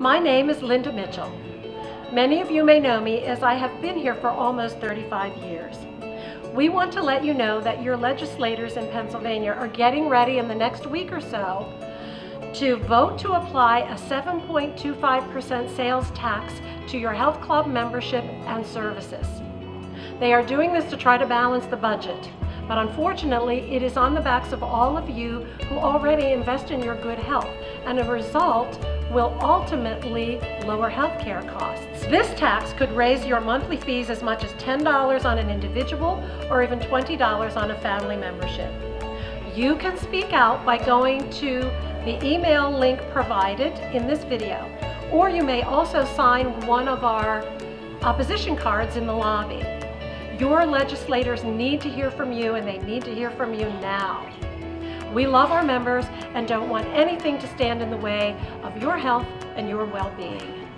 My name is Linda Mitchell. Many of you may know me as I have been here for almost 35 years. We want to let you know that your legislators in Pennsylvania are getting ready in the next week or so to vote to apply a 7.25% sales tax to your health club membership and services. They are doing this to try to balance the budget, but unfortunately it is on the backs of all of you who already invest in your good health, and a result will ultimately lower healthcare costs. This tax could raise your monthly fees as much as $10 on an individual or even $20 on a family membership. You can speak out by going to the email link provided in this video, or you may also sign one of our opposition cards in the lobby. Your legislators need to hear from you and they need to hear from you now. We love our members and don't want anything to stand in the way of your health and your well-being.